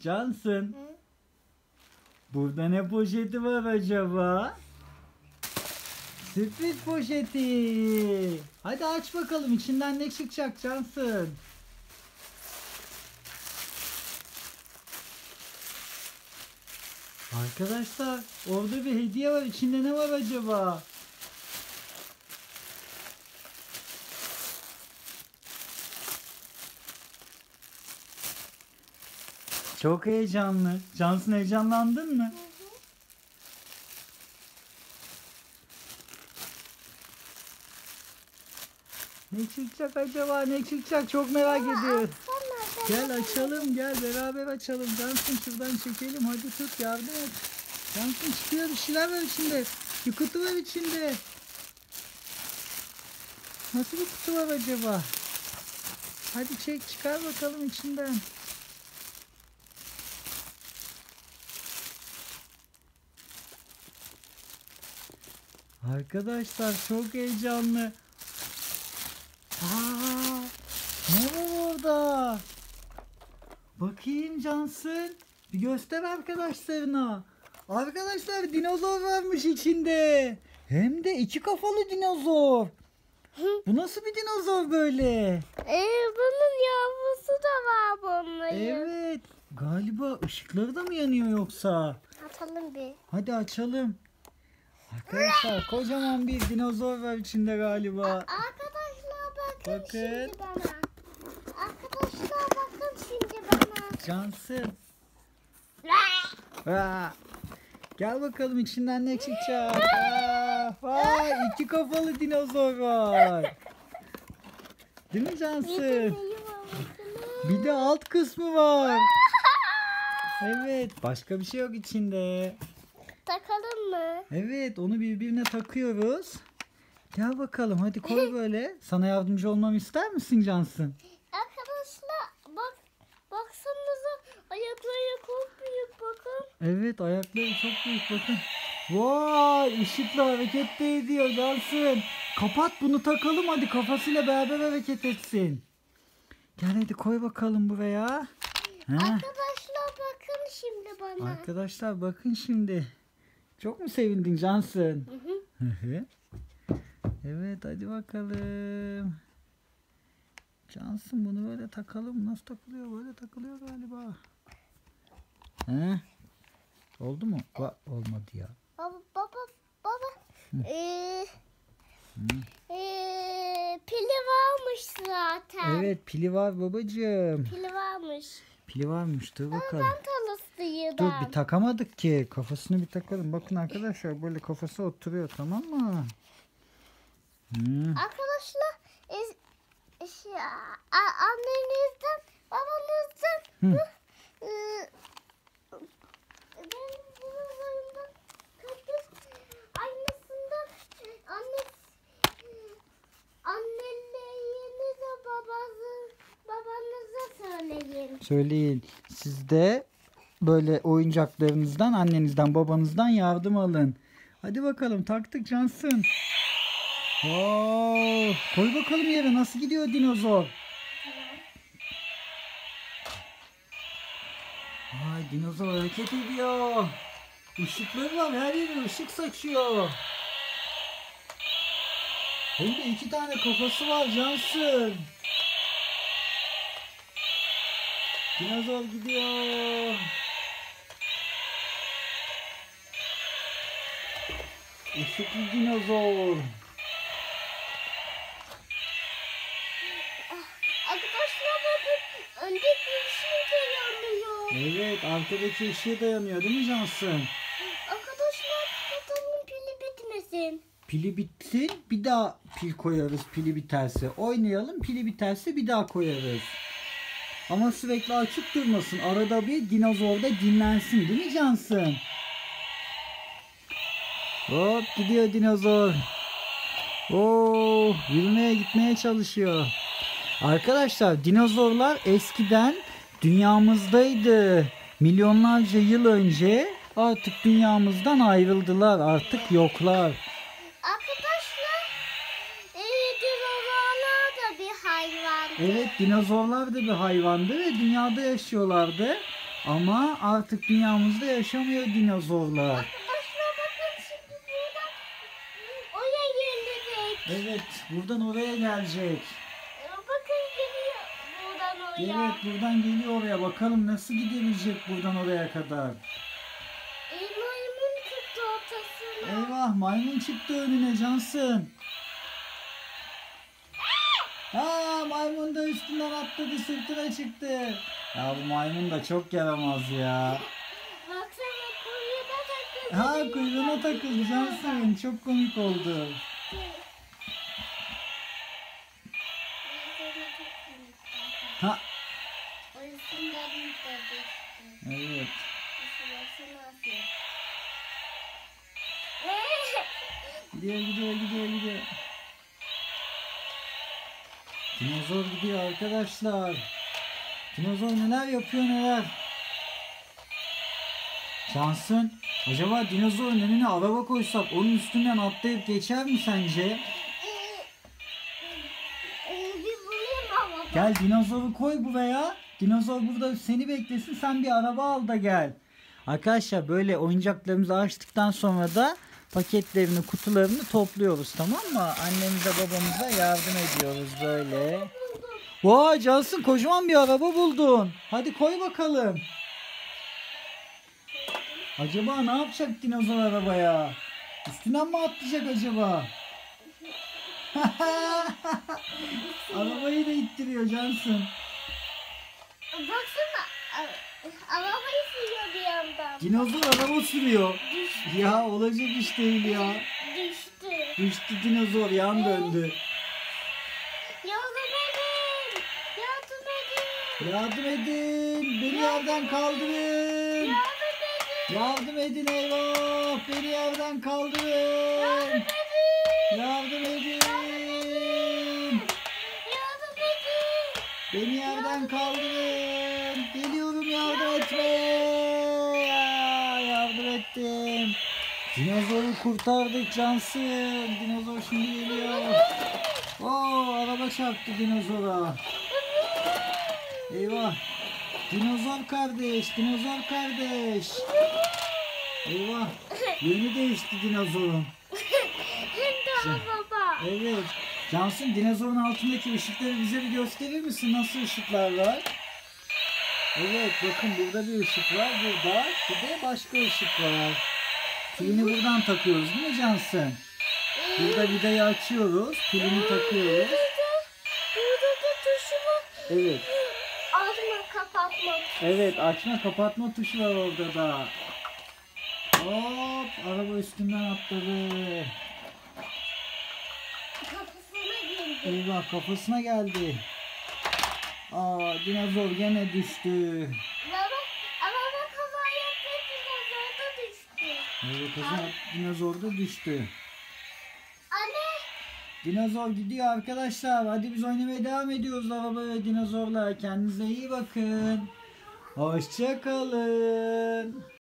Cansın. Hı? Burada ne poşeti var acaba? Sürpriz poşeti. Hadi aç bakalım içinden ne çıkacak Cansın. Arkadaşlar orada bir hediye var. İçinde ne var acaba? Çok heyecanlı. Cansın heyecanlandın mı? Ne çıkacak acaba? Ne çıkacak? Çok merak ediyorum. Sana Gel açalım gel beraber açalım. Cansın şuradan çekelim hadi tut yardım et. Cansın çıkıyor bir şeyler var içinde. Bir kutu var içinde. Nasıl bir kutu var acaba? Hadi çek çıkar bakalım içinden. Arkadaşlar çok heyecanlı. Aa, ne var orada? Bakayım Cansın. Bir göster arkadaşlarına. Arkadaşlar dinozor varmış içinde. Hem de iki kafalı dinozor. Bu nasıl bir dinozor böyle? Ee, bunun yavrusu da var bunların. Evet. Galiba ışıkları da mı yanıyor yoksa? Atalım bir. Hadi açalım. Arkadaşlar kocaman bir dinozor var içinde galiba. Arkadaşlar bakın, Bakın. şimdi bana. Arkadaşlar bakın şimdi bana. Cansın. Aa, gel bakalım içinden ne çıkacak. Aa, vay iki kafalı dinozor var. Değil mi Cansın? Bir de alt kısmı var. Evet başka bir şey yok içinde. Takalım mı? Evet onu birbirine takıyoruz. Gel bakalım hadi koy böyle. Sana yardımcı olmamı ister misin Cansın? Arkadaşlar bak baksanıza ayakları çok büyük bakın. Evet ayakları çok büyük bakın. Vay ışıkla hareket de ediyor Cansın. Kapat bunu takalım hadi kafasıyla beraber hareket etsin. Gel hadi koy bakalım buraya. Ha. Arkadaşlar bakın şimdi bana. Arkadaşlar bakın şimdi. Çok mu sevindin Cansın? Hı hı. Evet hadi bakalım. Cansın bunu böyle takalım. Nasıl takılıyor? Böyle takılıyor galiba. He? Oldu mu? Va- olmadı ya. Baba baba baba. Ee, ee, pili varmış zaten. Evet pili var babacığım. Pili varmış. Pili varmış dur bakalım. Ben talıslıyım. Dur bir takamadık ki. Kafasını bir takalım. Bakın arkadaşlar böyle kafası oturuyor tamam mı? Hmm. Arkadaşlar şey, annenizden babanızdan Hı. e, babası babanıza söyleyin. Söyleyin. Siz de böyle oyuncaklarınızdan, annenizden, babanızdan yardım alın. Hadi bakalım taktık Cansın. Oo, koy bakalım yere nasıl gidiyor dinozor? Ay dinozor hareket ediyor. Işıkları var her yere ışık saçıyor. Hem de iki tane kafası var Cansın. Dinozor gidiyor. Işıklı dinozor. Arkadaşlar bakın öndeki de yanıyor. Evet arkadaki ışığı dayanıyor değil mi Cansın? Arkadaşlar katanın pili bitmesin. Pili bitsin bir daha pil koyarız pili biterse. Oynayalım pili biterse bir daha koyarız. Ama sürekli açık durmasın. Arada bir dinozor da dinlensin değil mi Cansın? Hop gidiyor dinozor. Oo, yürümeye gitmeye çalışıyor. Arkadaşlar dinozorlar eskiden dünyamızdaydı. Milyonlarca yıl önce artık dünyamızdan ayrıldılar. Artık yoklar. Arkadaşlar e, dinozorlar da bir hayvan. Evet dinozorlar da bir hayvandı ve dünyada yaşıyorlardı. Ama artık dünyamızda yaşamıyor dinozorlar. Evet buradan oraya gelecek. Bakın geliyor buradan oraya. Evet buradan geliyor oraya. Bakalım nasıl gidebilecek buradan oraya kadar. E, maymun çıktı ortasına. Eyvah maymun çıktı önüne Cansın. Aa maymun da üstünden atladı sırtına çıktı. Ya bu maymun da çok yaramaz ya. Baksana kuyruğuna takıldı. Ha kuyruğuna takıldı Cansın. Çok komik oldu. Ha evet. Gidiyor gidiyor gidiyor gidiyor. Dinozor gidiyor arkadaşlar. Dinozor neler yapıyor neler. Cansın. Acaba dinozorun önüne araba koysak onun üstünden atlayıp geçer mi sence? Gel dinozoru koy buraya. Dinozor burada seni beklesin. Sen bir araba al da gel. Arkadaşlar böyle oyuncaklarımızı açtıktan sonra da paketlerini, kutularını topluyoruz tamam mı? Annemize babamıza yardım ediyoruz böyle. Vay Cansın kocaman bir araba buldun. Hadi koy bakalım. Acaba ne yapacak dinozor arabaya? Üstünden mi atlayacak acaba? Arabayı da ittiriyor Cansın. Baksana. Arabayı sürüyor bir yandan. Dinozor araba sürüyor. Ya olacak iş değil ya. Düştü. Düştü dinozor yan döndü. Yardım edin. Yardım edin. Yardım edin. Beni yerden kaldırın. Yardım edin. Yardım edin eyvah. Beni yerden kaldırın. Yardım edin. Yardım Beni yerden kaldırın. Geliyorum yardım etmeye. Ya, Yardım ettim. Dinozoru kurtardık Cansın. Dinozor şimdi geliyor. Oo, araba çarptı dinozora. Eyvah. Dinozor kardeş, dinozor kardeş. Eyvah. Yönü değişti dinozorun. Hem de baba. Evet. Cansın dinozorun altındaki ışıkları bize bir gösterir misin? Nasıl ışıklar var? Evet bakın burada bir ışık var. Burada bir de başka ışık var. Pilini buradan takıyoruz değil mi Cansın? Burada vidayı açıyoruz. Pilini takıyoruz. Burada da tuşu var. Evet. Ağzımı kapatmak. Evet açma kapatma tuşu var orada da. Hop araba üstünden atladı. Eyvah kafasına geldi. Aa dinozor gene düştü. Baba ama bak kaza yaptı dinozor da düştü. Evet kızım dinozor da düştü. Anne. Dinozor gidiyor arkadaşlar. Hadi biz oynamaya devam ediyoruz araba ve dinozorla. Kendinize iyi bakın. Hoşçakalın.